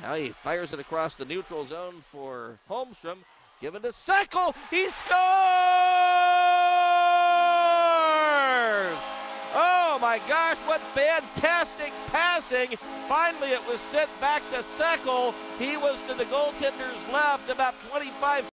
Now he fires it across the neutral zone for Holmstrom. Given to Seckel. He scores! Oh my gosh, what fantastic passing. Finally, it was sent back to Seckel. He was to the goaltender's left, about 25